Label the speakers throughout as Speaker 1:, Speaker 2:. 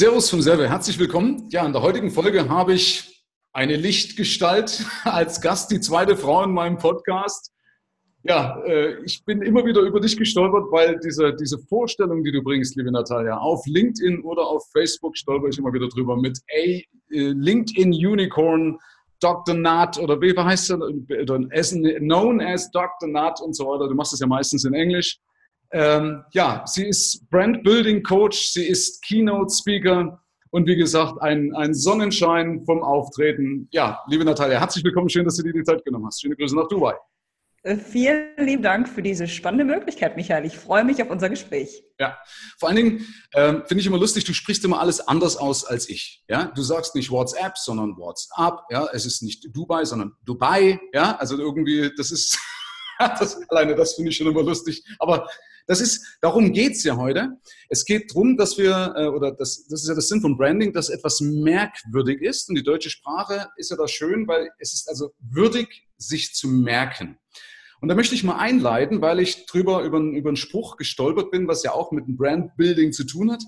Speaker 1: Servus vom Serve, herzlich willkommen. Ja, in der heutigen Folge habe ich eine Lichtgestalt als Gast, die zweite Frau in meinem Podcast. Ja, äh, ich bin immer wieder über dich gestolpert, weil diese, diese Vorstellung, die du bringst, liebe Natalia, auf LinkedIn oder auf Facebook stolper ich immer wieder drüber mit A, äh, LinkedIn Unicorn, Dr. Nat oder wie heißt er? Known as Dr. Nat und so weiter. Du machst das ja meistens in Englisch. Ähm, ja, sie ist Brand Building Coach, sie ist Keynote Speaker und wie gesagt, ein, ein Sonnenschein vom Auftreten. Ja, liebe Natalia, herzlich willkommen. Schön, dass du dir die Zeit genommen hast. Schöne Grüße nach Dubai.
Speaker 2: Äh, vielen lieben Dank für diese spannende Möglichkeit, Michael. Ich freue mich auf unser Gespräch.
Speaker 1: Ja, vor allen Dingen ähm, finde ich immer lustig, du sprichst immer alles anders aus als ich. Ja, du sagst nicht WhatsApp, sondern WhatsApp. Ja, es ist nicht Dubai, sondern Dubai. Ja, also irgendwie, das ist, das, alleine das finde ich schon immer lustig. Aber das ist, darum geht's ja heute. Es geht darum, dass wir, äh, oder das, das ist ja der Sinn von Branding, dass etwas merkwürdig ist. Und die deutsche Sprache ist ja da schön, weil es ist also würdig, sich zu merken. Und da möchte ich mal einleiten, weil ich drüber über, über einen Spruch gestolpert bin, was ja auch mit dem Brandbuilding zu tun hat.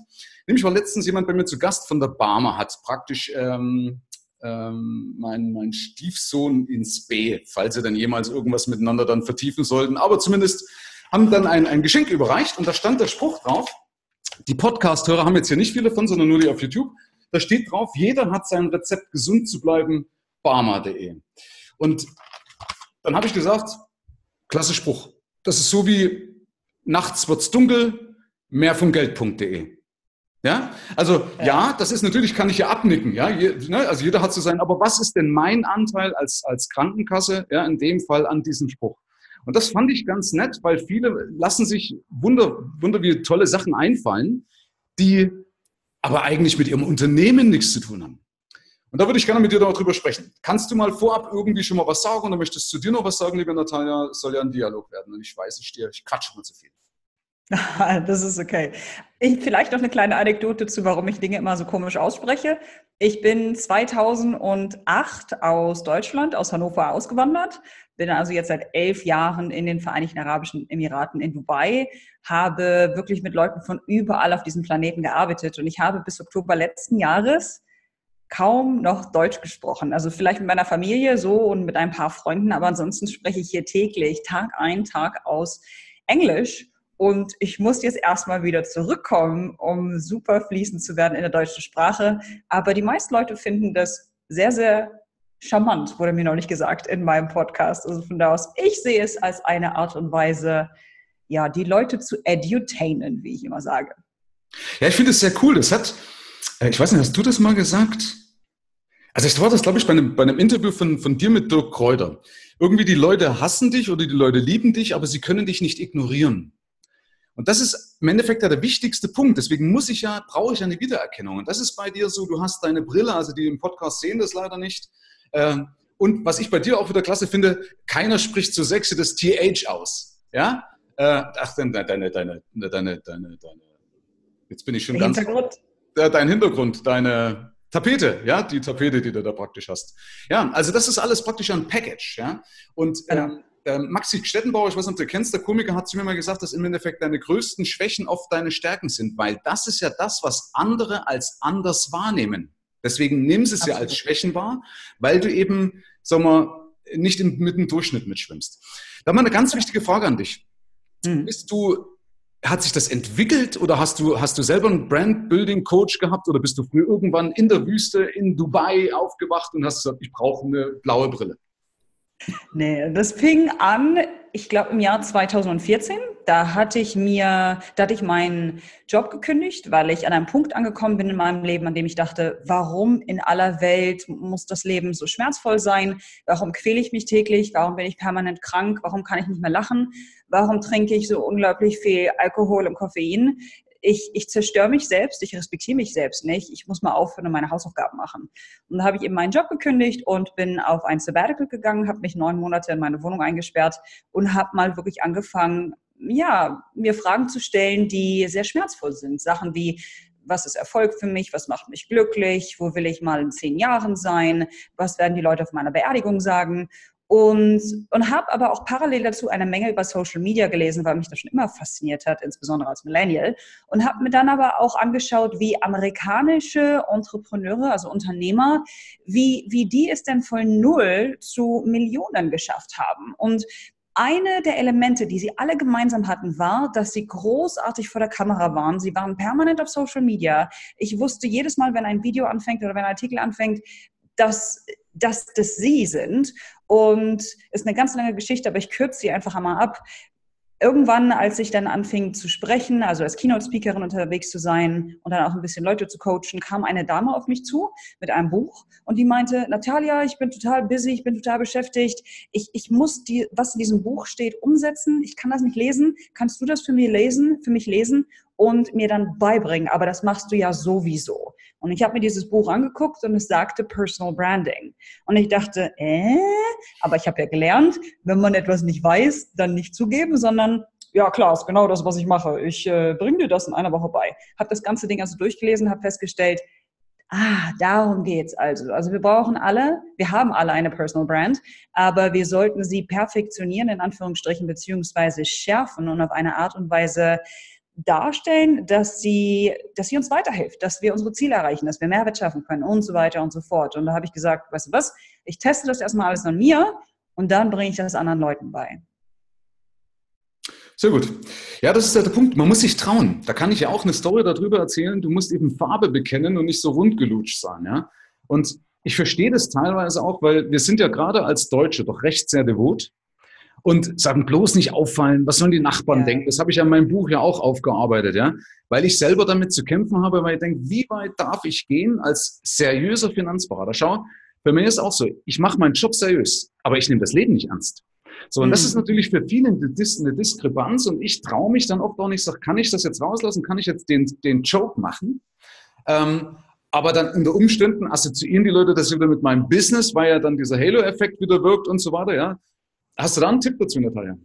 Speaker 1: Nämlich war letztens jemand bei mir zu Gast von der Barmer, hat praktisch ähm, ähm, mein, mein Stiefsohn ins B, falls sie dann jemals irgendwas miteinander dann vertiefen sollten. Aber zumindest haben dann ein, ein Geschenk überreicht und da stand der Spruch drauf. Die Podcast-Hörer haben jetzt hier nicht viele von, sondern nur die auf YouTube. Da steht drauf, jeder hat sein Rezept, gesund zu bleiben, barma.de. Und dann habe ich gesagt, klasse Spruch. Das ist so wie nachts wird's dunkel, mehr von Geld.de. Ja, also ja. ja. das ist natürlich, kann ich ja abnicken, ja, Je, ne? also jeder hat zu sein, aber was ist denn mein Anteil als, als Krankenkasse, ja, in dem Fall an diesem Spruch? Und das fand ich ganz nett, weil viele lassen sich wunder, wunder wie tolle Sachen einfallen, die aber eigentlich mit ihrem Unternehmen nichts zu tun haben. Und da würde ich gerne mit dir darüber sprechen. Kannst du mal vorab irgendwie schon mal was sagen oder möchtest du dir noch was sagen, liebe Natalia? Soll ja ein Dialog werden. Und ich weiß, ich stehe, ich quatsch mal zu viel.
Speaker 2: Das ist okay. Ich, vielleicht noch eine kleine Anekdote zu, warum ich Dinge immer so komisch ausspreche. Ich bin 2008 aus Deutschland, aus Hannover ausgewandert, bin also jetzt seit elf Jahren in den Vereinigten Arabischen Emiraten in Dubai, habe wirklich mit Leuten von überall auf diesem Planeten gearbeitet und ich habe bis Oktober letzten Jahres kaum noch Deutsch gesprochen. Also vielleicht mit meiner Familie so und mit ein paar Freunden, aber ansonsten spreche ich hier täglich, Tag ein, Tag aus Englisch. Und ich muss jetzt erstmal wieder zurückkommen, um super fließend zu werden in der deutschen Sprache. Aber die meisten Leute finden das sehr, sehr charmant, wurde mir noch nicht gesagt in meinem Podcast. Also von da aus, ich sehe es als eine Art und Weise, ja, die Leute zu edutainen, wie ich immer sage.
Speaker 1: Ja, ich finde es sehr cool. Das hat, äh, ich weiß nicht, hast du das mal gesagt? Also ich war das, glaube ich, bei einem, bei einem Interview von, von dir mit Dirk Kräuter. Irgendwie die Leute hassen dich oder die Leute lieben dich, aber sie können dich nicht ignorieren. Und das ist im Endeffekt ja der wichtigste Punkt. Deswegen muss ich ja, brauche ich eine Wiedererkennung. Und das ist bei dir so, du hast deine Brille, also die im Podcast sehen das leider nicht. Ähm, und was ich bei dir auch wieder klasse finde, keiner spricht so sexy das TH aus. Ja? Äh, ach, deine, deine, deine, deine, deine, deine, jetzt bin ich schon ganz. Hintergrund? Dein Hintergrund, deine Tapete, ja, die Tapete, die du da praktisch hast. Ja, also das ist alles praktisch ein Package, ja. Und ähm, äh, Maxi Stettenbauer, ich weiß nicht, ob du kennst, der Komiker hat zu mir mal gesagt, dass im Endeffekt deine größten Schwächen oft deine Stärken sind, weil das ist ja das, was andere als anders wahrnehmen. Deswegen nimm es Absolut. ja als Schwächen wahr, weil du eben, sag mal, nicht im, mit dem Durchschnitt mitschwimmst. Da mal eine ganz wichtige Frage an dich. Mhm. Bist du, hat sich das entwickelt oder hast du, hast du selber einen Brand-Building-Coach gehabt oder bist du früher irgendwann in der Wüste in Dubai aufgewacht und hast gesagt, ich brauche eine blaue Brille?
Speaker 2: Nee, das fing an, ich glaube, im Jahr 2014. Da hatte ich mir, da hatte ich meinen Job gekündigt, weil ich an einem Punkt angekommen bin in meinem Leben, an dem ich dachte, warum in aller Welt muss das Leben so schmerzvoll sein? Warum quäle ich mich täglich? Warum bin ich permanent krank? Warum kann ich nicht mehr lachen? Warum trinke ich so unglaublich viel Alkohol und Koffein? Ich, ich zerstöre mich selbst, ich respektiere mich selbst nicht, ich muss mal aufhören und meine Hausaufgaben machen. Und da habe ich eben meinen Job gekündigt und bin auf ein Sabbatical gegangen, habe mich neun Monate in meine Wohnung eingesperrt und habe mal wirklich angefangen, ja, mir Fragen zu stellen, die sehr schmerzvoll sind. Sachen wie, was ist Erfolg für mich, was macht mich glücklich, wo will ich mal in zehn Jahren sein, was werden die Leute auf meiner Beerdigung sagen. Und, und habe aber auch parallel dazu eine Menge über Social Media gelesen, weil mich das schon immer fasziniert hat, insbesondere als Millennial. Und habe mir dann aber auch angeschaut, wie amerikanische Entrepreneure, also Unternehmer, wie, wie die es denn von Null zu Millionen geschafft haben. Und eine der Elemente, die sie alle gemeinsam hatten, war, dass sie großartig vor der Kamera waren. Sie waren permanent auf Social Media. Ich wusste jedes Mal, wenn ein Video anfängt oder wenn ein Artikel anfängt, dass, dass das sie sind. Und ist eine ganz lange Geschichte, aber ich kürze sie einfach einmal ab. Irgendwann, als ich dann anfing zu sprechen, also als Keynote-Speakerin unterwegs zu sein und dann auch ein bisschen Leute zu coachen, kam eine Dame auf mich zu mit einem Buch und die meinte, Natalia, ich bin total busy, ich bin total beschäftigt, ich, ich muss die, was in diesem Buch steht, umsetzen, ich kann das nicht lesen, kannst du das für mich lesen, für mich lesen und mir dann beibringen, aber das machst du ja sowieso. Und ich habe mir dieses Buch angeguckt und es sagte Personal Branding. Und ich dachte, äh, aber ich habe ja gelernt, wenn man etwas nicht weiß, dann nicht zugeben, sondern ja klar, ist genau das, was ich mache. Ich äh, bringe dir das in einer Woche bei. Habe das ganze Ding also durchgelesen, habe festgestellt, ah, darum geht's also. Also wir brauchen alle, wir haben alle eine Personal Brand, aber wir sollten sie perfektionieren, in Anführungsstrichen, beziehungsweise schärfen und auf eine Art und Weise darstellen, dass sie, dass sie uns weiterhilft, dass wir unsere Ziele erreichen, dass wir Mehrwert schaffen können und so weiter und so fort. Und da habe ich gesagt, weißt du was, ich teste das erstmal alles an mir und dann bringe ich das anderen Leuten bei.
Speaker 1: Sehr gut. Ja, das ist ja der Punkt. Man muss sich trauen. Da kann ich ja auch eine Story darüber erzählen. Du musst eben Farbe bekennen und nicht so rundgelutscht sein. Ja? Und ich verstehe das teilweise auch, weil wir sind ja gerade als Deutsche doch recht sehr devot und sagen bloß nicht auffallen, was sollen die Nachbarn ja. denken? Das habe ich ja in meinem Buch ja auch aufgearbeitet, ja, weil ich selber damit zu kämpfen habe, weil ich denke, wie weit darf ich gehen als seriöser Finanzberater? Schau, bei mir ist auch so, ich mache meinen Job seriös, aber ich nehme das Leben nicht ernst. So, und mhm. das ist natürlich für viele eine, Dis eine Diskrepanz und ich traue mich dann oft auch nicht, sag, kann ich das jetzt rauslassen, kann ich jetzt den, den Joke machen? Ähm, aber dann unter Umständen assoziieren die Leute das wieder mit meinem Business, weil ja dann dieser Halo-Effekt wieder wirkt und so weiter, ja. Hast du da einen Tipp dazu, Natalia?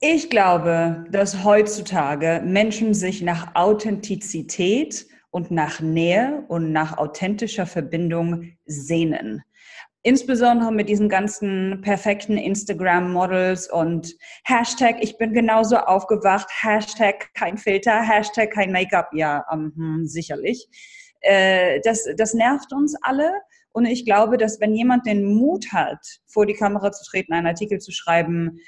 Speaker 2: Ich glaube, dass heutzutage Menschen sich nach Authentizität und nach Nähe und nach authentischer Verbindung sehnen. Insbesondere mit diesen ganzen perfekten Instagram-Models und Hashtag, ich bin genauso aufgewacht, Hashtag kein Filter, Hashtag kein Make-up, ja, um, hm, sicherlich. Äh, das, das nervt uns alle und ich glaube, dass wenn jemand den Mut hat, vor die Kamera zu treten, einen Artikel zu schreiben,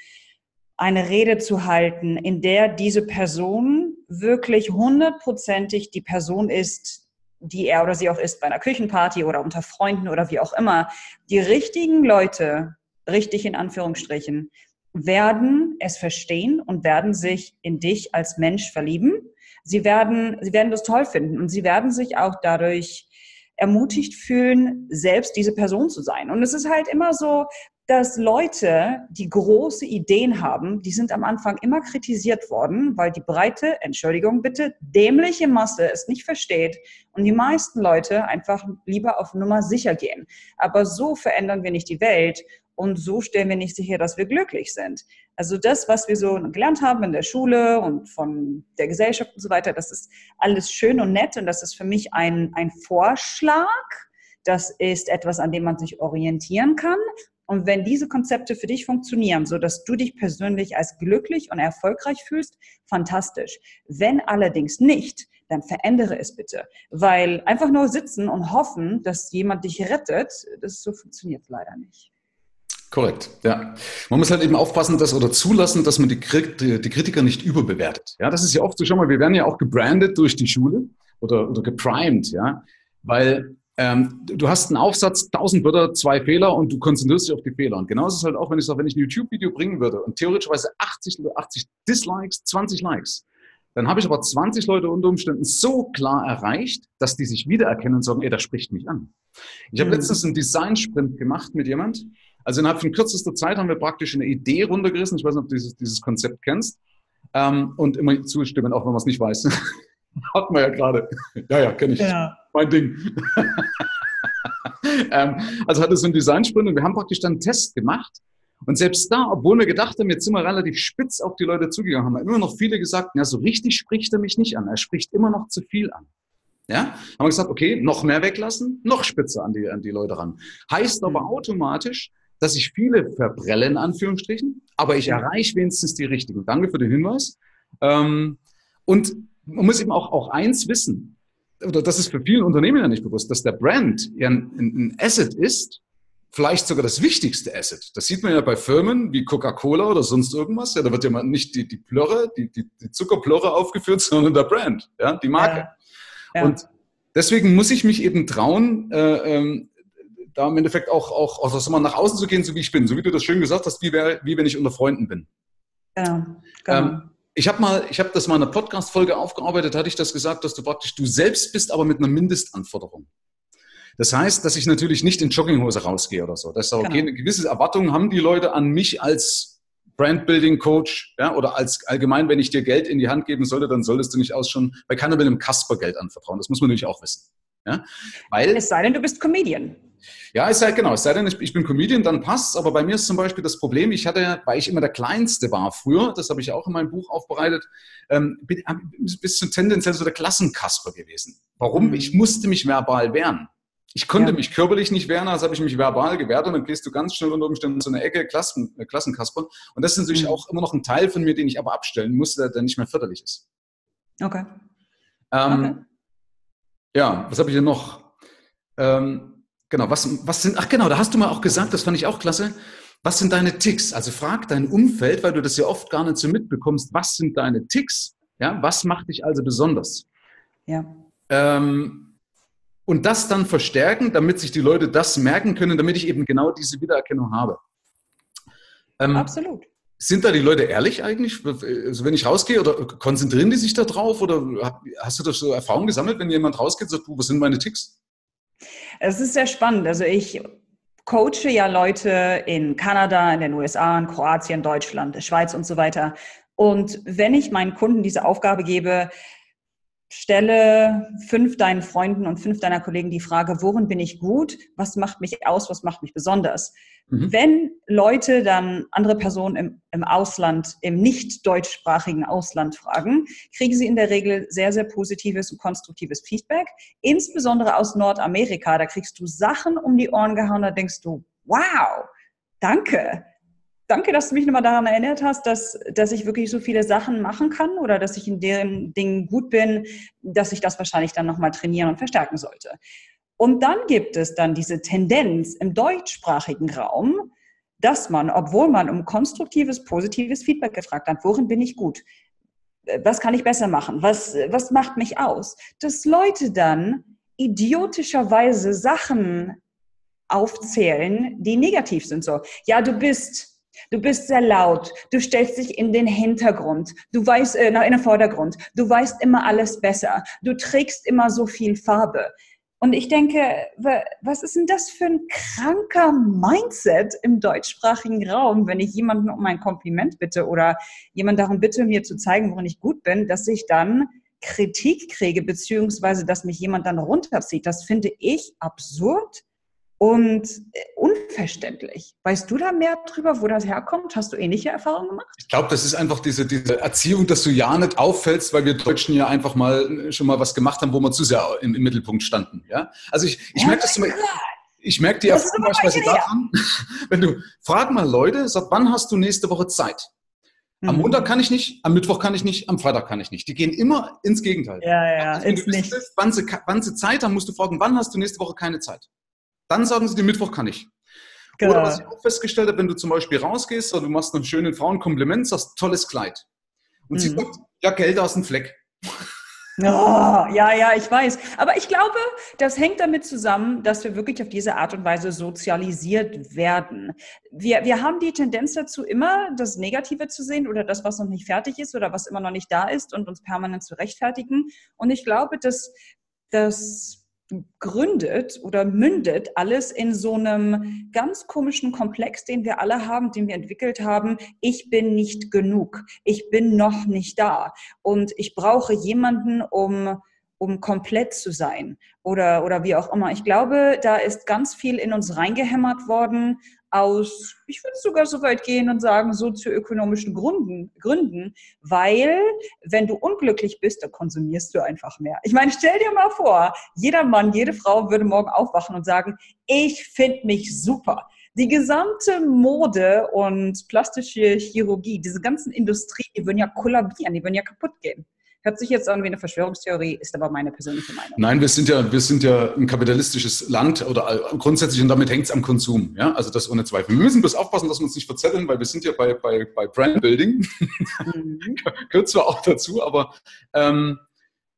Speaker 2: eine Rede zu halten, in der diese Person wirklich hundertprozentig die Person ist, die er oder sie auch ist bei einer Küchenparty oder unter Freunden oder wie auch immer, die richtigen Leute, richtig in Anführungsstrichen, werden es verstehen und werden sich in dich als Mensch verlieben. Sie werden, sie werden das toll finden und sie werden sich auch dadurch ermutigt fühlen, selbst diese Person zu sein. Und es ist halt immer so, dass Leute, die große Ideen haben, die sind am Anfang immer kritisiert worden, weil die breite, Entschuldigung bitte, dämliche Masse es nicht versteht und die meisten Leute einfach lieber auf Nummer sicher gehen. Aber so verändern wir nicht die Welt und so stellen wir nicht sicher, dass wir glücklich sind. Also das, was wir so gelernt haben in der Schule und von der Gesellschaft und so weiter, das ist alles schön und nett und das ist für mich ein, ein Vorschlag. Das ist etwas, an dem man sich orientieren kann. Und wenn diese Konzepte für dich funktionieren, so dass du dich persönlich als glücklich und erfolgreich fühlst, fantastisch. Wenn allerdings nicht, dann verändere es bitte. Weil einfach nur sitzen und hoffen, dass jemand dich rettet, das so funktioniert leider nicht.
Speaker 1: Korrekt, ja. Man muss halt eben aufpassen, dass oder zulassen, dass man die, die, Kritiker nicht überbewertet. Ja, das ist ja oft so, schau mal, wir werden ja auch gebrandet durch die Schule oder, oder geprimed, ja, weil ähm, du hast einen Aufsatz, 1000 Wörter, zwei Fehler und du konzentrierst dich auf die Fehler. Und genauso ist es halt auch, wenn ich sage, wenn ich ein YouTube-Video bringen würde und theoretischerweise 80, 80 Dislikes, 20 Likes, dann habe ich aber 20 Leute unter Umständen so klar erreicht, dass die sich wiedererkennen und sagen, ey, das spricht mich an. Ich habe mhm. letztens einen Design-Sprint gemacht mit jemand, also innerhalb von kürzester Zeit haben wir praktisch eine Idee runtergerissen. Ich weiß nicht, ob du dieses, dieses Konzept kennst. Ähm, und immer zustimmen, auch wenn man es nicht weiß. Hat man ja gerade. ja, ja, kenne ich. Ja. Mein Ding. ähm, also hatte so einen Designsprint und wir haben praktisch dann einen Test gemacht. Und selbst da, obwohl wir gedacht haben, jetzt sind wir relativ spitz auf die Leute zugegangen, haben immer noch viele gesagt, ja, so richtig spricht er mich nicht an. Er spricht immer noch zu viel an. Ja, haben wir gesagt, okay, noch mehr weglassen, noch spitzer an die, an die Leute ran. Heißt aber mhm. automatisch, dass ich viele verbrelle, in Anführungsstrichen, aber ich erreiche wenigstens die richtigen. Danke für den Hinweis. Ähm, und man muss eben auch, auch eins wissen, oder das ist für viele Unternehmen ja nicht bewusst, dass der Brand ja ein, ein Asset ist, vielleicht sogar das wichtigste Asset. Das sieht man ja bei Firmen wie Coca-Cola oder sonst irgendwas. Ja, da wird ja nicht die, die Plörre, die, die, die Zuckerplörre aufgeführt, sondern der Brand, ja, die Marke. Ja. Ja. Und deswegen muss ich mich eben trauen, äh, ähm, da im Endeffekt auch, auch, auch also mal nach außen zu gehen, so wie ich bin, so wie du das schön gesagt hast, wie, wär, wie wenn ich unter Freunden bin. Ja, genau. Ähm, ich habe mal, ich habe das mal in einer Podcast-Folge aufgearbeitet, hatte ich das gesagt, dass du praktisch du selbst bist, aber mit einer Mindestanforderung. Das heißt, dass ich natürlich nicht in Jogginghose rausgehe oder so. Das ist okay. Genau. Eine gewisse Erwartung haben die Leute an mich als Brandbuilding Coach, ja, oder als allgemein, wenn ich dir Geld in die Hand geben sollte, dann solltest du nicht aus schon bei keiner mit einem Kasper Geld anvertrauen. Das muss man natürlich auch wissen. Ja?
Speaker 2: Weil, es sei denn, du bist Comedian.
Speaker 1: Ja, es sei, genau, es sei denn, ich, ich bin Comedian, dann passt's. Aber bei mir ist zum Beispiel das Problem, ich hatte, weil ich immer der Kleinste war früher, das habe ich auch in meinem Buch aufbereitet, ähm, bin ein bisschen tendenziell so der Klassenkasper gewesen. Warum? Mhm. Ich musste mich verbal wehren. Ich konnte ja. mich körperlich nicht wehren, also habe ich mich verbal gewehrt und dann gehst du ganz schnell unter Umständen in so eine Ecke Klassen, äh, Klassenkasper. Und das ist natürlich mhm. auch immer noch ein Teil von mir, den ich aber abstellen muss, der, der nicht mehr förderlich ist.
Speaker 2: Okay.
Speaker 1: Ähm, okay. Ja, was habe ich denn noch? Ähm, genau, was, was sind, ach genau, da hast du mal auch gesagt, das fand ich auch klasse. Was sind deine Ticks? Also frag dein Umfeld, weil du das ja oft gar nicht so mitbekommst. Was sind deine Ticks? Ja, was macht dich also besonders?
Speaker 2: Ja.
Speaker 1: Ähm, und das dann verstärken, damit sich die Leute das merken können, damit ich eben genau diese Wiedererkennung habe.
Speaker 2: Ähm, Absolut.
Speaker 1: Sind da die Leute ehrlich eigentlich? Also wenn ich rausgehe oder konzentrieren die sich da drauf oder hast du da so Erfahrungen gesammelt, wenn jemand rausgeht und sagt, was sind meine Ticks?
Speaker 2: Es ist sehr spannend. Also ich coache ja Leute in Kanada, in den USA, in Kroatien, Deutschland, Schweiz und so weiter. Und wenn ich meinen Kunden diese Aufgabe gebe, stelle fünf deinen Freunden und fünf deiner Kollegen die Frage, worin bin ich gut? Was macht mich aus? Was macht mich besonders? Mhm. Wenn Leute dann andere Personen im, im Ausland, im nicht deutschsprachigen Ausland fragen, kriegen sie in der Regel sehr, sehr positives und konstruktives Feedback. Insbesondere aus Nordamerika, da kriegst du Sachen um die Ohren gehauen, da denkst du, wow, danke danke, dass du mich nochmal daran erinnert hast, dass, dass ich wirklich so viele Sachen machen kann oder dass ich in deren Dingen gut bin, dass ich das wahrscheinlich dann nochmal trainieren und verstärken sollte. Und dann gibt es dann diese Tendenz im deutschsprachigen Raum, dass man, obwohl man um konstruktives, positives Feedback gefragt hat, worin bin ich gut? Was kann ich besser machen? Was, was macht mich aus? Dass Leute dann idiotischerweise Sachen aufzählen, die negativ sind. So, ja, du bist Du bist sehr laut. Du stellst dich in den Hintergrund. Du weißt, äh, in den Vordergrund. Du weißt immer alles besser. Du trägst immer so viel Farbe. Und ich denke, was ist denn das für ein kranker Mindset im deutschsprachigen Raum, wenn ich jemanden um ein Kompliment bitte oder jemand darum bitte, mir zu zeigen, worin ich gut bin, dass ich dann Kritik kriege, beziehungsweise dass mich jemand dann runterzieht. Das finde ich absurd und äh, unverständlich. Weißt du da mehr drüber, wo das herkommt? Hast du ähnliche Erfahrungen gemacht?
Speaker 1: Ich glaube, das ist einfach diese, diese Erziehung, dass du ja nicht auffällst, weil wir Deutschen ja einfach mal schon mal was gemacht haben, wo wir zu sehr im, im Mittelpunkt standen. Ja? Also ich, ich ja, merke das zum Beispiel. Ich merke die Erfahrung beispielsweise daran, wenn du, frag mal Leute, sag, wann hast du nächste Woche Zeit? Am mhm. Montag kann ich nicht, am Mittwoch kann ich nicht, am Freitag kann ich nicht. Die gehen immer ins Gegenteil.
Speaker 2: Ja, ja, also,
Speaker 1: wenn du nicht. Wann, sie, wann sie Zeit haben, musst du fragen, wann hast du nächste Woche keine Zeit? Dann sagen sie, den Mittwoch kann ich. Genau. Oder was ich auch festgestellt habe, wenn du zum Beispiel rausgehst oder du machst einem schönen Frau ein Kompliment, sagst, tolles Kleid. Und mhm. sie sagt, ja, Geld aus dem Fleck.
Speaker 2: Oh, ja, ja, ich weiß. Aber ich glaube, das hängt damit zusammen, dass wir wirklich auf diese Art und Weise sozialisiert werden. Wir, wir haben die Tendenz dazu, immer das Negative zu sehen oder das, was noch nicht fertig ist oder was immer noch nicht da ist und uns permanent zu rechtfertigen. Und ich glaube, dass, dass gründet oder mündet alles in so einem ganz komischen Komplex, den wir alle haben, den wir entwickelt haben. Ich bin nicht genug. Ich bin noch nicht da. Und ich brauche jemanden, um um komplett zu sein oder, oder wie auch immer. Ich glaube, da ist ganz viel in uns reingehämmert worden aus, ich würde sogar so weit gehen und sagen, sozioökonomischen Gründen, Gründen, weil wenn du unglücklich bist, dann konsumierst du einfach mehr. Ich meine, stell dir mal vor, jeder Mann, jede Frau würde morgen aufwachen und sagen, ich finde mich super. die gesamte Mode und plastische Chirurgie, diese ganzen Industrie, die würden ja kollabieren, die würden ja kaputt gehen. Hört sich jetzt irgendwie eine Verschwörungstheorie, ist aber meine persönliche Meinung.
Speaker 1: Nein, wir sind ja, wir sind ja ein kapitalistisches Land oder grundsätzlich und damit hängt es am Konsum. Ja, also das ohne Zweifel. Wir müssen bloß aufpassen, dass wir uns nicht verzetteln, weil wir sind ja bei, bei, bei Brandbuilding. Mhm. Gehört zwar auch dazu, aber ähm,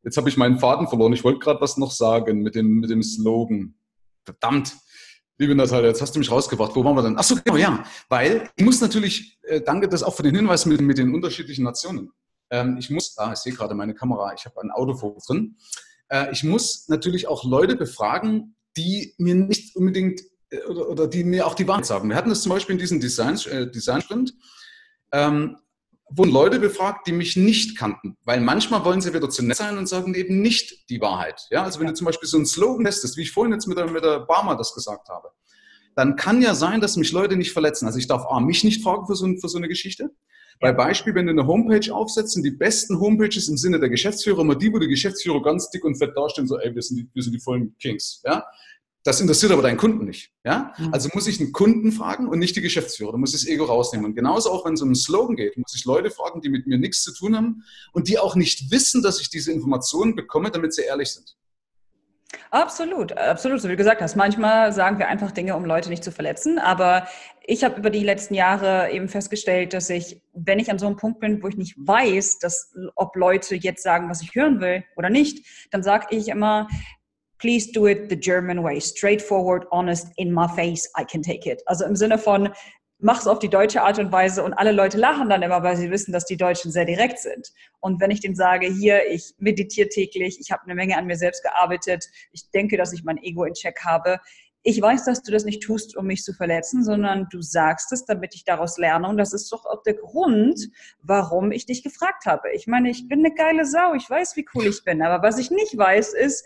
Speaker 1: jetzt habe ich meinen Faden verloren. Ich wollte gerade was noch sagen mit dem, mit dem Slogan. Verdammt. Liebe Natalia, jetzt hast du mich rausgebracht. Wo waren wir denn? Ach so, genau, ja. Weil ich muss natürlich, äh, danke das auch für den Hinweis mit, mit den unterschiedlichen Nationen. Ähm, ich muss, ah, ich sehe gerade meine Kamera, ich habe ein Autofokus drin. Äh, ich muss natürlich auch Leute befragen, die mir nicht unbedingt äh, oder, oder, die mir auch die Wahrheit sagen. Wir hatten das zum Beispiel in diesem Design, äh, Design. Ähm, wurden Leute befragt, die mich nicht kannten. Weil manchmal wollen sie wieder zu nett sein und sagen eben nicht die Wahrheit. Ja, also wenn du zum Beispiel so einen Slogan testest, wie ich vorhin jetzt mit der, mit der Barmer das gesagt habe, dann kann ja sein, dass mich Leute nicht verletzen. Also ich darf A, mich nicht fragen für so, für so eine Geschichte. Bei Beispiel, wenn du eine Homepage aufsetzt, sind die besten Homepages im Sinne der Geschäftsführer immer die, wo die Geschäftsführer ganz dick und fett dastehen, so, ey, wir sind die, wir sind die vollen Kings, ja. Das interessiert aber deinen Kunden nicht, ja. Mhm. Also muss ich einen Kunden fragen und nicht die Geschäftsführer. Da muss ich das Ego rausnehmen. Und genauso auch, wenn es um einen Slogan geht, muss ich Leute fragen, die mit mir nichts zu tun haben und die auch nicht wissen, dass ich diese Informationen bekomme, damit sie ehrlich sind.
Speaker 2: Absolut, absolut. So wie du gesagt hast, manchmal sagen wir einfach Dinge, um Leute nicht zu verletzen. Aber ich habe über die letzten Jahre eben festgestellt, dass ich, wenn ich an so einem Punkt bin, wo ich nicht weiß, dass, ob Leute jetzt sagen, was ich hören will oder nicht, dann sage ich immer, please do it the German way, straightforward, honest, in my face, I can take it. Also im Sinne von, mach es auf die deutsche Art und Weise und alle Leute lachen dann immer, weil sie wissen, dass die Deutschen sehr direkt sind. Und wenn ich denen sage, hier, ich meditiere täglich, ich habe eine Menge an mir selbst gearbeitet, ich denke, dass ich mein Ego in Check habe, ich weiß, dass du das nicht tust, um mich zu verletzen, sondern du sagst es, damit ich daraus lerne. Und das ist doch auch der Grund, warum ich dich gefragt habe. Ich meine, ich bin eine geile Sau, ich weiß, wie cool ich bin, aber was ich nicht weiß, ist,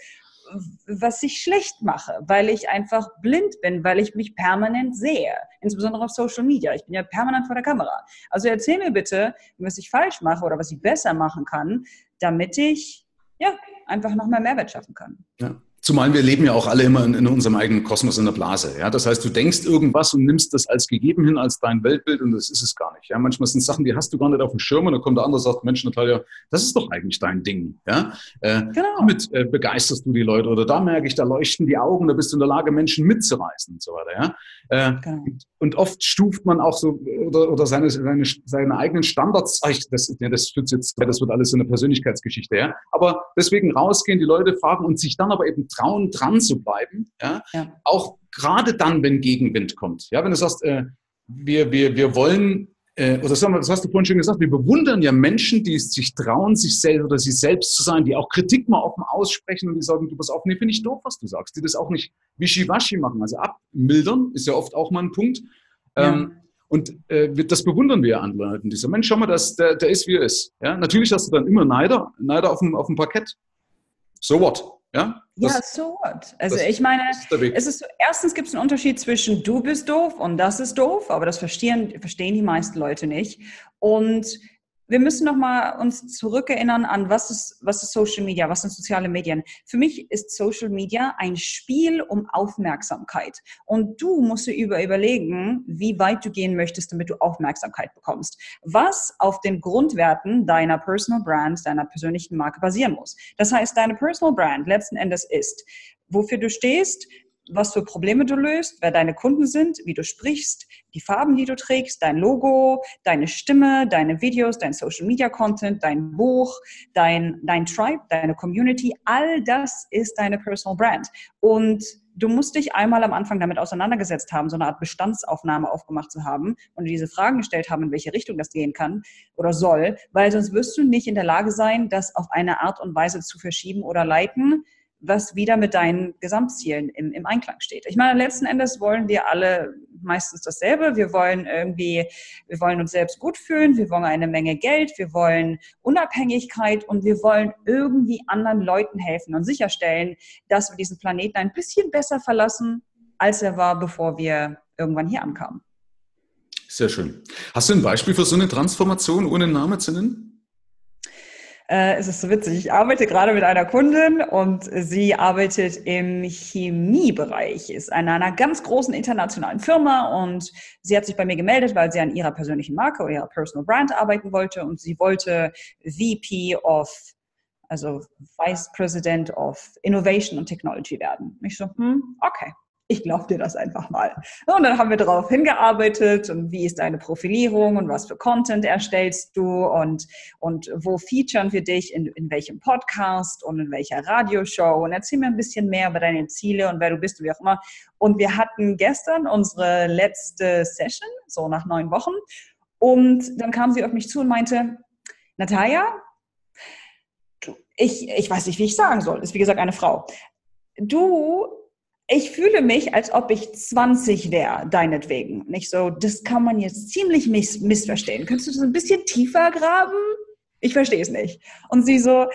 Speaker 2: was ich schlecht mache, weil ich einfach blind bin, weil ich mich permanent sehe, insbesondere auf Social Media. Ich bin ja permanent vor der Kamera. Also erzähl mir bitte, was ich falsch mache oder was ich besser machen kann, damit ich ja einfach noch mehr Mehrwert schaffen kann.
Speaker 1: Ja. Zumal wir leben ja auch alle immer in, in, unserem eigenen Kosmos in der Blase. Ja? Das heißt, du denkst irgendwas und nimmst das als gegeben hin, als dein Weltbild und das ist es gar nicht. Ja? Manchmal sind Sachen, die hast du gar nicht auf dem Schirm und dann kommt der andere und sagt, Mensch, Natalia, das ist doch eigentlich dein Ding. Ja? Äh, genau. Damit äh, begeisterst du die Leute oder da merke ich, da leuchten die Augen, da bist du in der Lage, Menschen mitzureißen und so weiter. Ja? Äh, genau. Und oft stuft man auch so oder, oder seine, seine, seine eigenen Standards, ach, das, ja, das, jetzt, das wird alles so eine Persönlichkeitsgeschichte. Ja? Aber deswegen rausgehen, die Leute fragen und sich dann aber eben trauen, dran zu bleiben. Ja? ja. Auch gerade dann, wenn Gegenwind kommt. Ja, wenn du sagst, äh, wir, wir, wir wollen, äh, oder sagen wir, das hast du vorhin schon gesagt, wir bewundern ja Menschen, die sich trauen, sich selbst oder sich selbst zu sein, die auch Kritik mal offen aussprechen und die sagen, du pass auf, nee, finde ich doof, was du sagst, die das auch nicht wischiwaschi machen, also abmildern, ist ja oft auch mal ein Punkt. Ja. Ähm, und äh, das bewundern wir an Leuten. Dieser Mensch, schau mal, das, der, der ist, wie er ist. Ja? Natürlich hast du dann immer Neider, Neider auf dem, auf dem Parkett. So what? Ja,
Speaker 2: das, ja so what? Also ich meine, es ist so, erstens gibt es einen Unterschied zwischen du bist doof und das ist doof, aber das verstehen, verstehen die meisten Leute nicht. Und wir müssen noch mal uns zurückerinnern an, was ist, was ist Social Media, was sind soziale Medien. Für mich ist Social Media ein Spiel um Aufmerksamkeit. Und du musst dir über überlegen, wie weit du gehen möchtest, damit du Aufmerksamkeit bekommst. Was auf den Grundwerten deiner Personal Brand, deiner persönlichen Marke basieren muss. Das heißt, deine Personal Brand letzten Endes ist, wofür du stehst, was für Probleme du löst, wer deine Kunden sind, wie du sprichst, die Farben, die du trägst, dein Logo, deine Stimme, deine Videos, dein Social Media Content, dein Buch, dein, dein Tribe, deine Community, all das ist deine Personal Brand. Und du musst dich einmal am Anfang damit auseinandergesetzt haben, so eine Art Bestandsaufnahme aufgemacht zu haben und diese Fragen gestellt haben, in welche Richtung das gehen kann oder soll, weil sonst wirst du nicht in der Lage sein, das auf eine Art und Weise zu verschieben oder leiten, was wieder mit deinen Gesamtzielen im, im Einklang steht. Ich meine, letzten Endes wollen wir alle meistens dasselbe. Wir wollen irgendwie, wir wollen uns selbst gut fühlen, wir wollen eine Menge Geld, wir wollen Unabhängigkeit und wir wollen irgendwie anderen Leuten helfen und sicherstellen, dass wir diesen Planeten ein bisschen besser verlassen, als er war, bevor wir irgendwann hier ankamen.
Speaker 1: Sehr schön. Hast du ein Beispiel für so eine Transformation ohne Name zu nennen?
Speaker 2: Äh, es ist so witzig. Ich arbeite gerade mit einer Kundin und sie arbeitet im Chemiebereich, ist in einer ganz großen internationalen Firma und sie hat sich bei mir gemeldet, weil sie an ihrer persönlichen Marke oder ihrer Personal Brand arbeiten wollte und sie wollte VP of also Vice President of Innovation und Technology werden. ich so, hm, okay, ich glaube dir das einfach mal. Und dann haben wir darauf hingearbeitet und wie ist deine Profilierung und was für Content erstellst du und, und wo featuren wir dich, in, in welchem Podcast und in welcher Radioshow und erzähl mir ein bisschen mehr über deine Ziele und wer du bist und wie auch immer. Und wir hatten gestern unsere letzte Session, so nach neun Wochen. Und dann kam sie auf mich zu und meinte, Natalia, ich, ich weiß nicht, wie ich sagen soll, ist wie gesagt eine Frau. Du ich fühle mich, als ob ich 20 wäre, deinetwegen. Nicht so, das kann man jetzt ziemlich miss missverstehen. Könntest du das ein bisschen tiefer graben? Ich verstehe es nicht. Und sie so,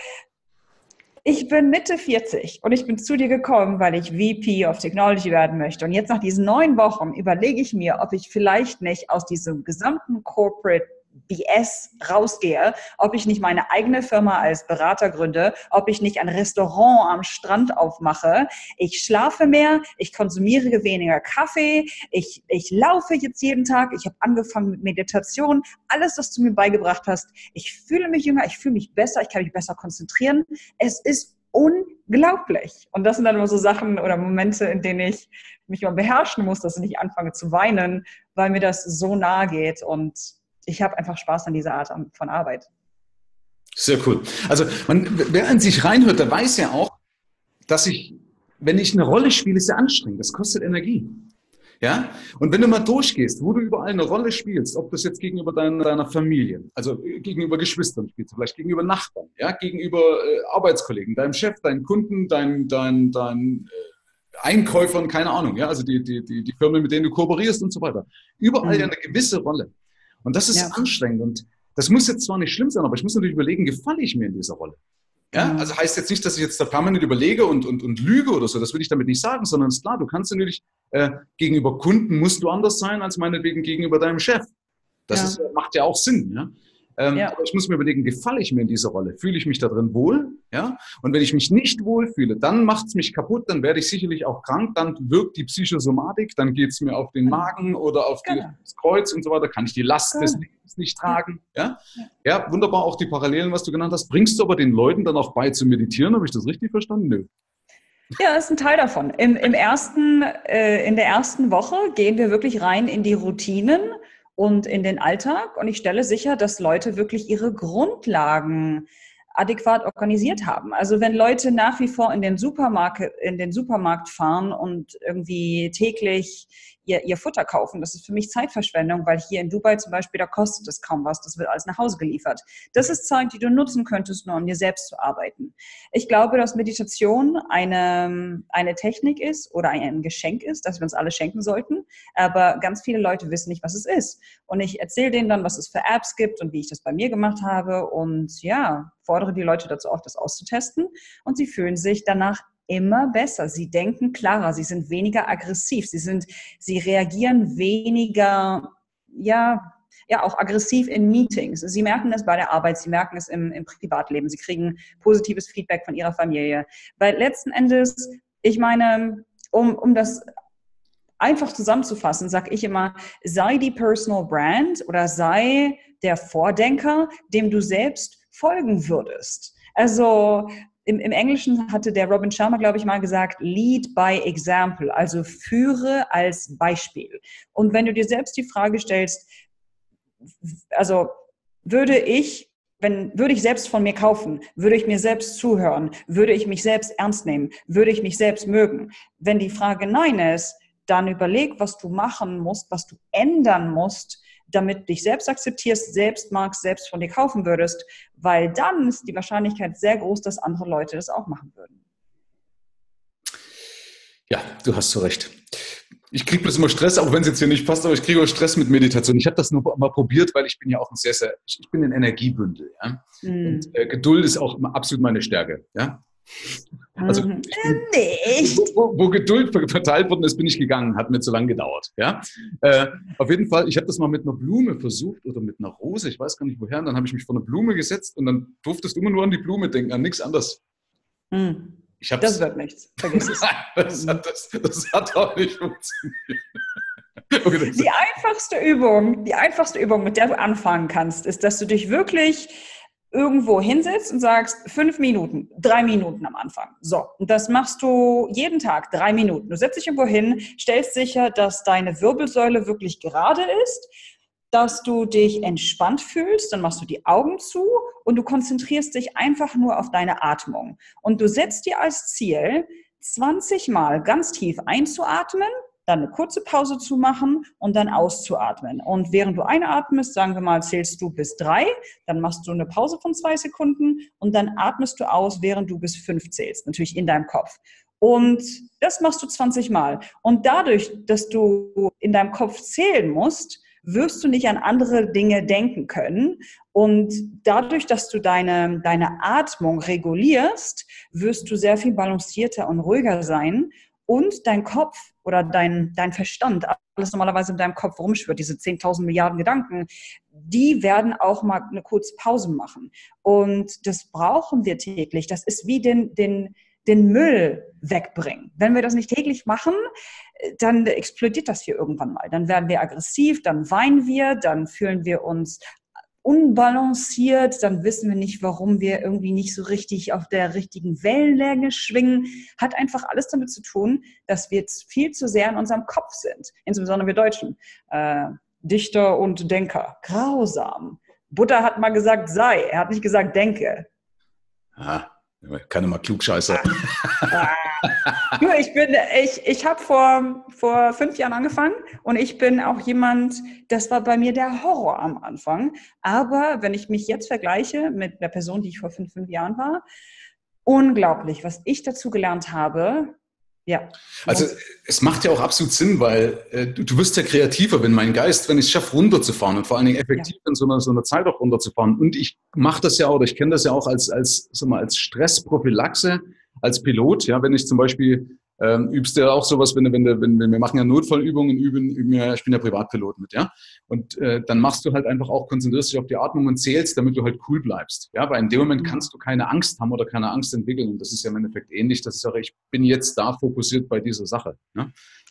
Speaker 2: ich bin Mitte 40 und ich bin zu dir gekommen, weil ich VP of Technology werden möchte. Und jetzt nach diesen neun Wochen überlege ich mir, ob ich vielleicht nicht aus diesem gesamten Corporate BS rausgehe, ob ich nicht meine eigene Firma als Berater gründe, ob ich nicht ein Restaurant am Strand aufmache. Ich schlafe mehr, ich konsumiere weniger Kaffee, ich, ich laufe jetzt jeden Tag, ich habe angefangen mit Meditation, alles, was du mir beigebracht hast. Ich fühle mich jünger, ich fühle mich besser, ich kann mich besser konzentrieren. Es ist unglaublich. Und das sind dann immer so Sachen oder Momente, in denen ich mich mal beherrschen muss, dass ich nicht anfange zu weinen, weil mir das so nahe geht und ich habe einfach Spaß an dieser Art von Arbeit.
Speaker 1: Sehr cool. Also man, wer an sich reinhört, der weiß ja auch, dass ich, wenn ich eine Rolle spiele, ist ja anstrengend. Das kostet Energie. Ja? Und wenn du mal durchgehst, wo du überall eine Rolle spielst, ob das jetzt gegenüber deiner, deiner Familie, also gegenüber Geschwistern spielst, vielleicht gegenüber Nachbarn, ja, gegenüber äh, Arbeitskollegen, deinem Chef, deinen Kunden, deinen dein, dein, äh, Einkäufern, keine Ahnung, ja, also die, die, die, die Firmen, mit denen du kooperierst und so weiter. Überall mhm. ja eine gewisse Rolle. Und das ist ja. anstrengend. Und das muss jetzt zwar nicht schlimm sein, aber ich muss natürlich überlegen, gefalle ich mir in dieser Rolle? Ja, also heißt jetzt nicht, dass ich jetzt da permanent überlege und, und, und lüge oder so, das will ich damit nicht sagen, sondern ist klar, du kannst natürlich äh, gegenüber Kunden musst du anders sein als meinetwegen gegenüber deinem Chef. Das ja. Ist, macht ja auch Sinn. Ja? Ähm, ja. Aber ich muss mir überlegen, gefalle ich mir in dieser Rolle? Fühle ich mich da drin wohl? Ja? Und wenn ich mich nicht wohlfühle, dann macht es mich kaputt, dann werde ich sicherlich auch krank, dann wirkt die Psychosomatik, dann geht es mir auf den genau. Magen oder auf genau. das Kreuz und so weiter, kann ich die Last genau. des Lebens nicht tragen. Ja? ja? ja, wunderbar auch die Parallelen, was du genannt hast. Bringst du aber den Leuten dann auch bei zu meditieren? Habe ich das richtig verstanden? Nö.
Speaker 2: Ja, das ist ein Teil davon. Im, im ersten, äh, in der ersten Woche gehen wir wirklich rein in die Routinen und in den Alltag. Und ich stelle sicher, dass Leute wirklich ihre Grundlagen adäquat organisiert haben. Also wenn Leute nach wie vor in den Supermarkt, in den Supermarkt fahren und irgendwie täglich ihr, ihr Futter kaufen. Das ist für mich Zeitverschwendung, weil hier in Dubai zum Beispiel, da kostet es kaum was. Das wird alles nach Hause geliefert. Das ist Zeit, die du nutzen könntest, nur um dir selbst zu arbeiten. Ich glaube, dass Meditation eine, eine Technik ist oder ein Geschenk ist, das wir uns alle schenken sollten. Aber ganz viele Leute wissen nicht, was es ist. Und ich erzähle denen dann, was es für Apps gibt und wie ich das bei mir gemacht habe. Und ja, fordere die Leute dazu auf, das auszutesten. Und sie fühlen sich danach immer besser. Sie denken klarer, sie sind weniger aggressiv, sie sind, sie reagieren weniger, ja, ja, auch aggressiv in Meetings. Sie merken es bei der Arbeit, sie merken es im, im Privatleben, sie kriegen positives Feedback von ihrer Familie. Weil letzten Endes, ich meine, um, um das einfach zusammenzufassen, sage ich immer, sei die Personal Brand oder sei der Vordenker, dem du selbst folgen würdest. Also im, im Englischen hatte der Robin Sharma, glaube ich, mal gesagt, lead by example, also führe als Beispiel. Und wenn du dir selbst die Frage stellst, also würde ich wenn, würde ich selbst von mir kaufen, würde ich mir selbst zuhören, würde ich mich selbst ernst nehmen, würde ich mich selbst mögen. Wenn die Frage nein ist, dann überleg, was du machen musst, was du ändern musst, damit dich selbst akzeptierst, selbst magst, selbst von dir kaufen würdest, weil dann ist die Wahrscheinlichkeit sehr groß, dass andere Leute das auch machen würden.
Speaker 1: Ja, du hast so recht. Ich kriege bloß immer Stress, auch wenn es jetzt hier nicht passt, aber ich kriege auch Stress mit Meditation. Ich habe das nur mal probiert, weil ich bin ja auch ein sehr, sehr, ich bin ein Energiebündel. Ja? Mhm. Und äh, Geduld ist auch absolut meine Stärke. Ja? Also
Speaker 2: mhm. nicht.
Speaker 1: Wo, wo, Geduld verteilt worden ist, bin ich gegangen. Hat mir zu lange gedauert. Ja? Äh, auf jeden Fall, ich habe das mal mit einer Blume versucht oder mit einer Rose, ich weiß gar nicht woher. Und dann habe ich mich vor eine Blume gesetzt und dann durftest du immer nur an die Blume denken, an nichts anderes.
Speaker 2: Mhm. das wird nichts. Vergiss es.
Speaker 1: das, hat, das, das hat auch nicht funktioniert.
Speaker 2: Die einfachste Übung, die einfachste Übung, mit der du anfangen kannst, ist, dass du dich wirklich irgendwo hinsetzt und sagst, fünf Minuten, drei Minuten am Anfang. So, und das machst du jeden Tag, drei Minuten. Du setzt dich irgendwo hin, stellst sicher, dass deine Wirbelsäule wirklich gerade ist, dass du dich entspannt fühlst, dann machst du die Augen zu und du konzentrierst dich einfach nur auf deine Atmung. Und du setzt dir als Ziel, 20 Mal ganz tief einzuatmen dann eine kurze Pause zu machen und dann auszuatmen. Und während du einatmest, sagen wir mal, zählst du bis drei, dann machst du eine Pause von zwei Sekunden und dann atmest du aus, während du bis fünf zählst, natürlich in deinem Kopf. Und das machst du 20 Mal. Und dadurch, dass du in deinem Kopf zählen musst, wirst du nicht an andere Dinge denken können. Und dadurch, dass du deine, deine Atmung regulierst, wirst du sehr viel balancierter und ruhiger sein und dein Kopf oder dein, dein Verstand, alles normalerweise in deinem Kopf rumschwirrt, diese 10.000 Milliarden Gedanken, die werden auch mal eine kurze Pause machen. Und das brauchen wir täglich. Das ist wie den, den, den Müll wegbringen. Wenn wir das nicht täglich machen, dann explodiert das hier irgendwann mal. Dann werden wir aggressiv, dann weinen wir, dann fühlen wir uns unbalanciert, dann wissen wir nicht, warum wir irgendwie nicht so richtig auf der richtigen Wellenlänge schwingen. Hat einfach alles damit zu tun, dass wir jetzt viel zu sehr in unserem Kopf sind. Insbesondere wir Deutschen. Äh, Dichter und Denker. Grausam. Buddha hat mal gesagt, sei. Er hat nicht gesagt, denke.
Speaker 1: Ah, kann immer klugscheiße.
Speaker 2: Ah. Du, ich bin, ich, ich habe vor, vor fünf Jahren angefangen und ich bin auch jemand, das war bei mir der Horror am Anfang. Aber wenn ich mich jetzt vergleiche mit der Person, die ich vor fünf, fünf Jahren war, unglaublich, was ich dazu gelernt habe, ja.
Speaker 1: Also es macht ja auch absolut Sinn, weil äh, du, du wirst ja kreativer, wenn mein Geist, wenn ich es schaffe, runterzufahren und vor allen Dingen effektiv ja. in so einer, so einer Zeit auch runterzufahren. Und ich mache das ja auch, oder ich kenne das ja auch als, als, sag mal, als Stressprophylaxe, als Pilot. Ja, wenn ich zum Beispiel ähm, übst du ja auch sowas, wenn, wenn, wenn, wenn wir machen ja Notfallübungen, üben, üben ja, ich bin ja Privatpilot mit, ja. Und äh, dann machst du halt einfach auch, konzentrierst dich auf die Atmung und zählst, damit du halt cool bleibst. Ja, weil in dem Moment mhm. kannst du keine Angst haben oder keine Angst entwickeln. Und das ist ja im Endeffekt ähnlich, dass ich sage, ich bin jetzt da fokussiert bei dieser Sache. Ja?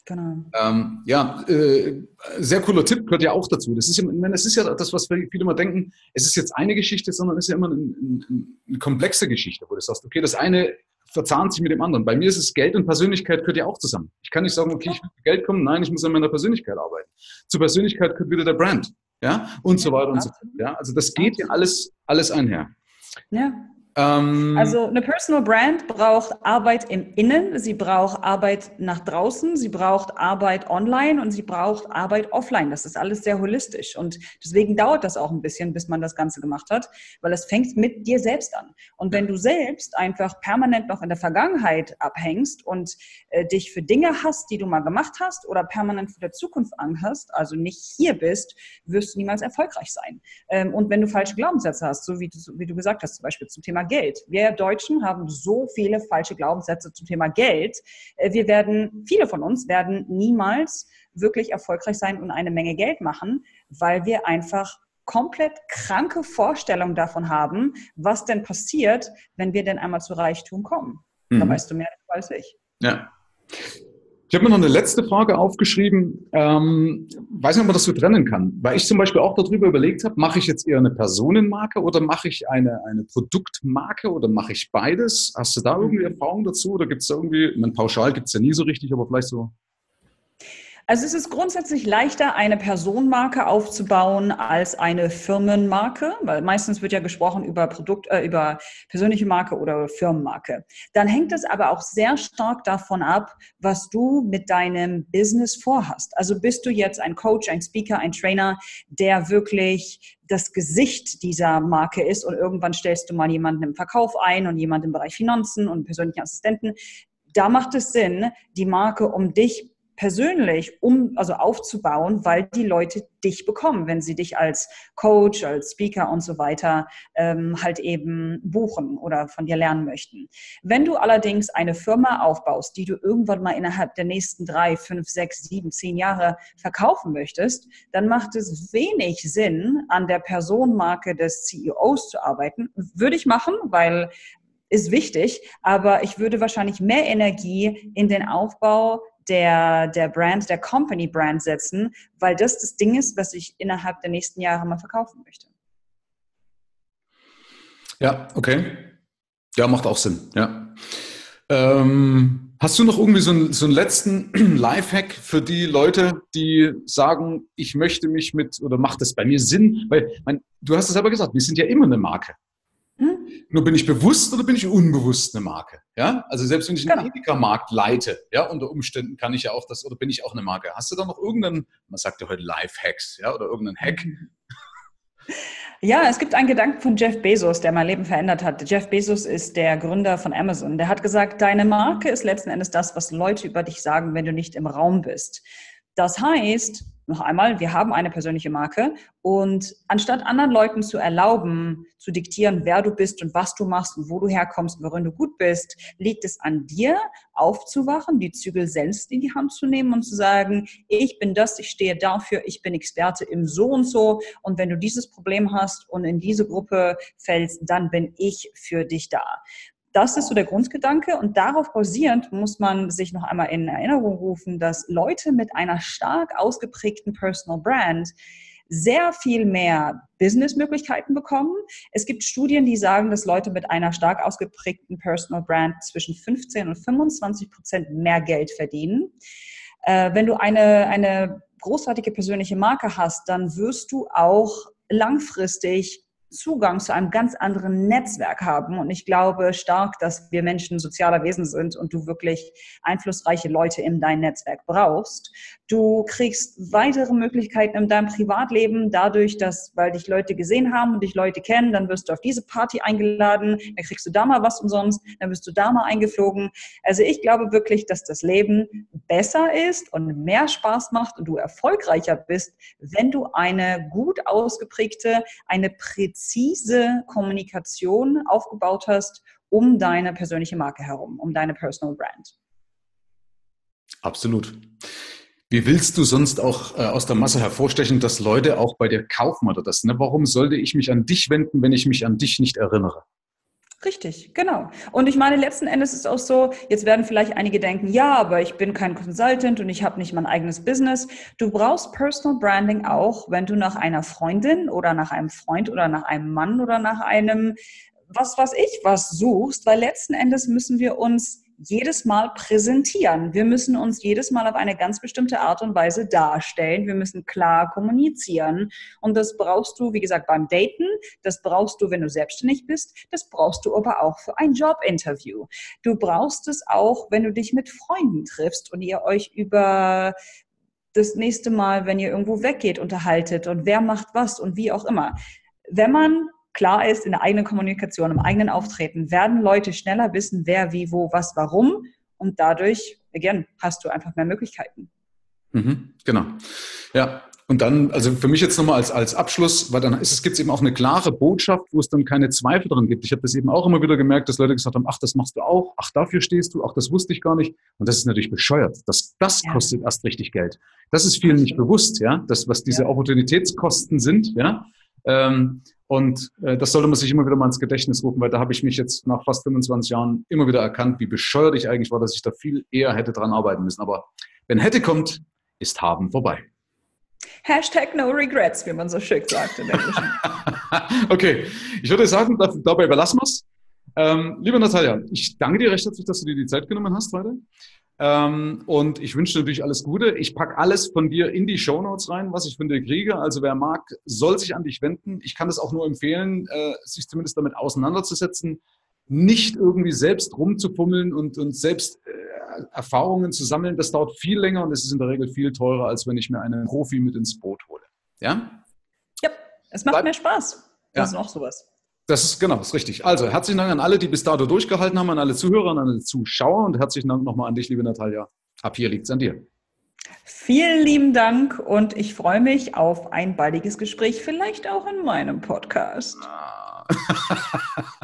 Speaker 1: Genau. Ähm, ja, äh, sehr cooler Tipp gehört ja auch dazu. Das ist, ja, das ist ja das, was viele immer denken. Es ist jetzt eine Geschichte, sondern es ist ja immer eine, eine, eine komplexe Geschichte, wo du sagst, okay, das eine verzahnt sich mit dem anderen. Bei mir ist es Geld und Persönlichkeit gehört ja auch zusammen. Ich kann nicht sagen, okay, ich will Geld kommen. Nein, ich muss an meiner Persönlichkeit arbeiten. Zur Persönlichkeit gehört wieder der Brand. Ja, und so weiter und so fort. Ja, also das geht ja alles, alles einher.
Speaker 2: Ja, ähm, also eine Personal Brand braucht Arbeit im Innen, sie braucht Arbeit nach draußen, sie braucht Arbeit online und sie braucht Arbeit offline. Das ist alles sehr holistisch und deswegen dauert das auch ein bisschen, bis man das Ganze gemacht hat, weil es fängt mit dir selbst an. Und wenn du selbst einfach permanent noch in der Vergangenheit abhängst und äh, dich für Dinge hast, die du mal gemacht hast oder permanent für der Zukunft anhast, also nicht hier bist, wirst du niemals erfolgreich sein. Ähm, und wenn du falsche Glaubenssätze hast, so wie du, wie du gesagt hast, zum Beispiel zum Thema Geld. Wir Deutschen haben so viele falsche Glaubenssätze zum Thema Geld. Äh, wir werden, viele von uns werden niemals wirklich erfolgreich sein und eine Menge Geld machen, weil wir einfach komplett kranke Vorstellungen davon haben, was denn passiert, wenn wir denn einmal zu Reichtum kommen. Mhm. Da weißt du mehr als ich.
Speaker 1: Ja. Ich habe mir noch eine letzte Frage aufgeschrieben. Ähm, weiß nicht, ob man das so trennen kann. Weil ich zum Beispiel auch darüber überlegt habe, mache ich jetzt eher eine Personenmarke oder mache ich eine, eine Produktmarke oder mache ich beides? Hast du da irgendwie mhm. Erfahrung dazu oder gibt es da irgendwie, ich meine, pauschal gibt es ja nie so richtig, aber vielleicht so
Speaker 2: also es ist grundsätzlich leichter, eine Personenmarke aufzubauen als eine Firmenmarke, weil meistens wird ja gesprochen über Produkt, äh, über persönliche Marke oder Firmenmarke. Dann hängt es aber auch sehr stark davon ab, was du mit deinem Business vorhast. Also bist du jetzt ein Coach, ein Speaker, ein Trainer, der wirklich das Gesicht dieser Marke ist und irgendwann stellst du mal jemanden im Verkauf ein und jemanden im Bereich Finanzen und persönlichen Assistenten. Da macht es Sinn, die Marke um dich persönlich um, also aufzubauen, weil die Leute dich bekommen, wenn sie dich als Coach, als Speaker und so weiter ähm, halt eben buchen oder von dir lernen möchten. Wenn du allerdings eine Firma aufbaust, die du irgendwann mal innerhalb der nächsten drei, fünf, sechs, sieben, zehn Jahre verkaufen möchtest, dann macht es wenig Sinn, an der Personenmarke des CEOs zu arbeiten. Würde ich machen, weil ist wichtig, aber ich würde wahrscheinlich mehr Energie in den Aufbau der, der Brand, der Company Brand setzen, weil das das Ding ist, was ich innerhalb der nächsten Jahre mal verkaufen möchte.
Speaker 1: Ja, okay. Ja, macht auch Sinn, ja. Ähm, hast du noch irgendwie so einen, so einen letzten Lifehack für die Leute, die sagen, ich möchte mich mit, oder macht das bei mir Sinn? Weil, mein, du hast es aber gesagt, wir sind ja immer eine Marke. Hm? Nur bin ich bewusst oder bin ich unbewusst eine Marke? Ja, also selbst wenn ich einen genau. Edeka-Markt leite, ja, unter Umständen kann ich ja auch das, oder bin ich auch eine Marke? Hast du da noch irgendeinen, man sagt ja heute Life-Hacks, ja, oder irgendeinen Hack?
Speaker 2: Ja, es gibt einen Gedanken von Jeff Bezos, der mein Leben verändert hat. Jeff Bezos ist der Gründer von Amazon. Der hat gesagt, deine Marke ist letzten Endes das, was Leute über dich sagen, wenn du nicht im Raum bist. Das heißt, noch einmal, wir haben eine persönliche Marke und anstatt anderen Leuten zu erlauben, zu diktieren, wer du bist und was du machst und wo du herkommst und worin du gut bist, liegt es an dir, aufzuwachen, die Zügel selbst in die Hand zu nehmen und zu sagen, ich bin das, ich stehe dafür, ich bin Experte im so und so und wenn du dieses Problem hast und in diese Gruppe fällst, dann bin ich für dich da. Das ist so der Grundgedanke und darauf basierend muss man sich noch einmal in Erinnerung rufen, dass Leute mit einer stark ausgeprägten Personal Brand sehr viel mehr Businessmöglichkeiten bekommen. Es gibt Studien, die sagen, dass Leute mit einer stark ausgeprägten Personal Brand zwischen 15 und 25 Prozent mehr Geld verdienen. Äh, wenn du eine, eine großartige persönliche Marke hast, dann wirst du auch langfristig Zugang zu einem ganz anderen Netzwerk haben. Und ich glaube stark, dass wir Menschen sozialer Wesen sind und du wirklich einflussreiche Leute in dein Netzwerk brauchst. Du kriegst weitere Möglichkeiten in deinem Privatleben dadurch, dass, weil dich Leute gesehen haben und dich Leute kennen, dann wirst du auf diese Party eingeladen, dann kriegst du da mal was umsonst, dann wirst du da mal eingeflogen. Also ich glaube wirklich, dass das Leben besser ist und mehr Spaß macht und du erfolgreicher bist, wenn du eine gut ausgeprägte, eine präzise Kommunikation aufgebaut hast um deine persönliche Marke herum, um deine Personal Brand.
Speaker 1: Absolut. Wie willst du sonst auch äh, aus der Masse hervorstechen, dass Leute auch bei dir kaufen oder das? Ne? Warum sollte ich mich an dich wenden, wenn ich mich an dich nicht erinnere?
Speaker 2: Richtig, genau. Und ich meine, letzten Endes ist es auch so, jetzt werden vielleicht einige denken, ja, aber ich bin kein Consultant und ich habe nicht mein eigenes Business. Du brauchst Personal Branding auch, wenn du nach einer Freundin oder nach einem Freund oder nach einem Mann oder nach einem was was ich was suchst, weil letzten Endes müssen wir uns jedes Mal präsentieren. Wir müssen uns jedes Mal auf eine ganz bestimmte Art und Weise darstellen. Wir müssen klar kommunizieren. Und das brauchst du, wie gesagt, beim Daten. Das brauchst du, wenn du selbstständig bist. Das brauchst du aber auch für ein Jobinterview. Du brauchst es auch, wenn du dich mit Freunden triffst und ihr euch über das nächste Mal, wenn ihr irgendwo weggeht, unterhaltet und wer macht was und wie auch immer. Wenn man klar ist in der eigenen Kommunikation, im eigenen Auftreten, werden Leute schneller wissen, wer, wie, wo, was, warum. Und dadurch, again, hast du einfach mehr Möglichkeiten.
Speaker 1: Mhm, genau. Ja, und dann, also für mich jetzt nochmal als, als Abschluss, weil dann ist es, gibt es eben auch eine klare Botschaft, wo es dann keine Zweifel drin gibt. Ich habe das eben auch immer wieder gemerkt, dass Leute gesagt haben, ach, das machst du auch, ach, dafür stehst du, ach, das wusste ich gar nicht. Und das ist natürlich bescheuert. Das, das ja. kostet erst richtig Geld. Das ist vielen nicht bewusst, ja, das, was diese ja. Opportunitätskosten sind, ja. Ähm, und äh, das sollte man sich immer wieder mal ins Gedächtnis rufen, weil da habe ich mich jetzt nach fast 25 Jahren immer wieder erkannt, wie bescheuert ich eigentlich war, dass ich da viel eher hätte dran arbeiten müssen. Aber wenn hätte kommt, ist haben vorbei.
Speaker 2: Hashtag no regrets, wie man so schön sagt in Englisch.
Speaker 1: okay, ich würde sagen, dabei überlassen wir es. Ähm, liebe Natalia, ich danke dir recht herzlich, dass du dir die Zeit genommen hast heute. Ähm, und ich wünsche natürlich alles Gute. Ich packe alles von dir in die Show Notes rein, was ich von dir kriege. Also wer mag, soll sich an dich wenden. Ich kann es auch nur empfehlen, äh, sich zumindest damit auseinanderzusetzen, nicht irgendwie selbst rumzufummeln und, und selbst äh, Erfahrungen zu sammeln. Das dauert viel länger und es ist in der Regel viel teurer, als wenn ich mir einen Profi mit ins Boot hole. Ja?
Speaker 2: Ja, es macht Bleib mehr Spaß. Das ja. ist auch sowas.
Speaker 1: Das ist genau, das ist richtig. Also herzlichen Dank an alle, die bis dato durchgehalten haben, an alle Zuhörer, an alle Zuschauer und herzlichen Dank nochmal an dich, liebe Natalia. Ab hier liegt es an dir.
Speaker 2: Vielen lieben Dank und ich freue mich auf ein baldiges Gespräch, vielleicht auch in meinem Podcast. Ah.